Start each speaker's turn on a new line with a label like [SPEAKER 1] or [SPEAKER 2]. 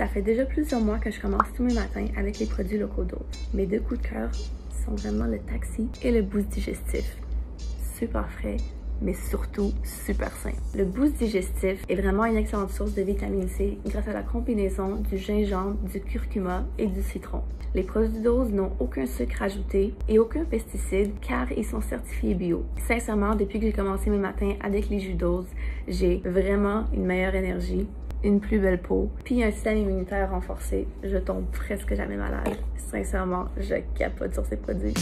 [SPEAKER 1] Ça fait déjà plusieurs mois que je commence tous mes matins avec les produits locaux Dose. Mes deux coups de cœur sont vraiment le taxi et le boost digestif. Super frais, mais surtout super sain. Le boost digestif est vraiment une excellente source de vitamine C grâce à la combinaison du gingembre, du curcuma et du citron. Les produits dose n'ont aucun sucre ajouté et aucun pesticide car ils sont certifiés bio. Sincèrement, depuis que j'ai commencé mes matins avec les jus dose, j'ai vraiment une meilleure énergie, une plus belle peau, puis un système immunitaire renforcé. Je tombe presque jamais malade. Sincèrement, je capote sur ces produits.